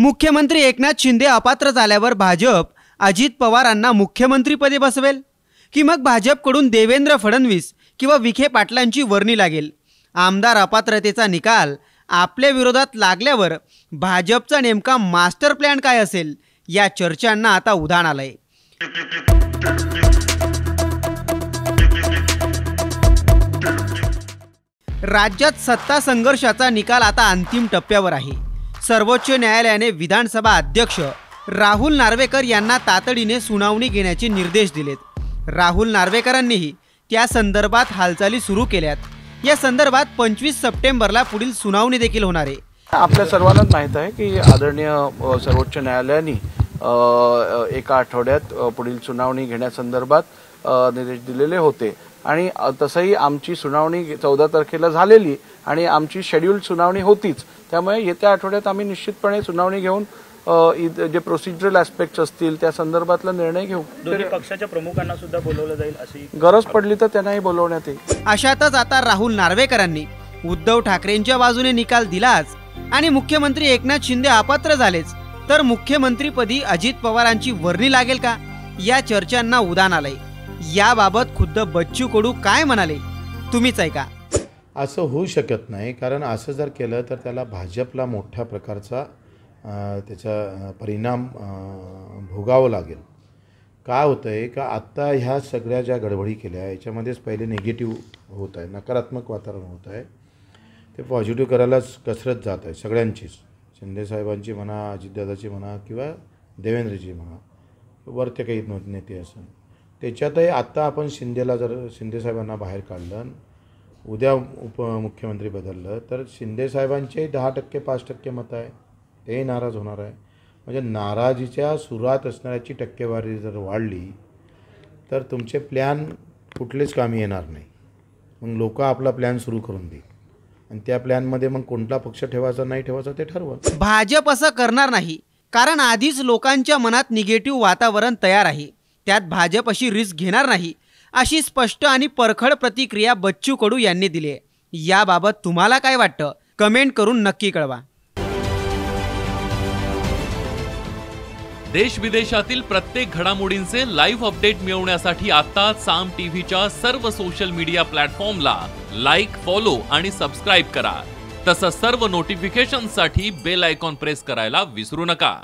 मुख्यमंत्री एकनाथ शिंदे अपात्र झाल्यावर भाजप अजित पवारांना मुख्यमंत्रीपदी बसवेल? की मग भाजपकडून देवेंद्र फडणवीस किंवा विखे पाटलांची वर्णी लागेल? आमदार अपात्रतेचा निकाल आपल्या विरोधात लागल्यावर भाजपचा नेमका मास्टर प्लॅन काय असेल? या चर्चांना आता उधाण आलंय. राज्यात सत्ता संघर्षाचा निकाल आता अंतिम टप्प्यावर आहे. सर्वोच्च न्यायालयाने विधानसभा अध्यक्ष राहुल नार्वेकर यांना तातडीने सुनावणी घेण्याचे निर्देश दिलेत. राहुल नार्वेकरांनीही त्या संदर्भात हालचाली सुरू केल्यात. या संदर्भात पंचवीस सप्टेंबरला पुढील सुनावणी देखील होणार आहे. आपल्या सर्वांनाच माहीत आहे की आदरणीय सर्वोच्च न्यायालयाने एका आठवड्यात पुढील सुनावणी घेण्यासंदर्भात निर्देश दिलेले होते. आणि तसंही आमची सुनावणी चौदा तारखेला झालेली आणि आमची शेड्यूल सुनावणी होतीच. त्यामुळे येत्या आठवड्यात आम्ही निश्चितपणे सुनावणी घेऊन जे प्रोसिजरल ऍस्पेक्ट्स असतील त्या संदर्भातला निर्णय घेऊ. दोन्ही पक्षाच्या प्रमुखांना सुद्धा बोलवलं जाईल अशी गरज पडली तर त्यांनाही बोलवण्यात येईल. अशातच आता राहुल नार्वेकरांनी उद्धव ठाकरेंच्या बाजूने निकाल दिलाच आणि मुख्यमंत्री एकनाथ शिंदे अपात्र झालेच. तर मुख्यमंत्रीपदी अजित पवारांची वर्णी लागेल का? या चर्चांना उदान आलंय. याबाबत खुद्द बच्चू कडू काय म्हणाले? तुम्हीच ऐका. असं होऊ शकत नाही कारण असं जर केलं तर त्याला भाजपला मोठ्या प्रकारचा त्याचा परिणाम भोगावं लागेल. काय होतं आहे का आत्ता ह्या सगळ्या ज्या गडबडी केल्या याच्यामध्येच पहिले निगेटिव्ह होत आहे नकारात्मक वातावरण होत आहे. ते पॉझिटिव्ह करायलाच कसरत जात आहे सगळ्यांचीच. शिंदेसाहेबांची म्हणा अजितदादाची म्हणा किंवा देवेंद्रजी म्हणा वरते काही नेते असं. त्याच्यातही आत्ता आपण शिंदेला जर शिंदेसाहेबांना बाहेर काढलं उद्या उपमुख्यमंत्री बदललं तर शिंदेसाहेबांचे दहा टक्के पाच टक्के मतं आहे. तेही नाराज होणार आहे. म्हणजे नाराजीच्या सुरात असणाऱ्याची टक्केवारी जर वाढली तर तुमचे प्लॅन कुठलेच कामी येणार नाही. मग लोक आपला प्लॅन सुरू करून देईल. आणि त्या प्लॅनमध्ये मग कोणता पक्ष ठेवायचा नाही ठेवायचा ते ठरवत भाजप असं करणार नाही. कारण आधीच लोकांच्या मनात निगेटिव्ह वातावरण तयार आहे. त्यात भाजप अशी रिस्क घेणार नाही अशी स्पष्ट आणि परखड प्रतिक्रिया बच्चू कडू यांनी दिली आहे याबाबत तुम्हाला काय वाटतं? कमेंट करून नक्की कळवा. देश विदेशातील प्रत्येक घडामोडींचे लाईव्ह अपडेट मिळवण्यासाठी आता साम टीव्हीच्या सर्व सोशल मीडिया प्लॅटफॉर्मला लाईक फॉलो आणि सबस्क्राईब करा. तसंच सर्व नोटिफिकेशनसाठी बेल आयकॉन प्रेस करायला विसरू नका.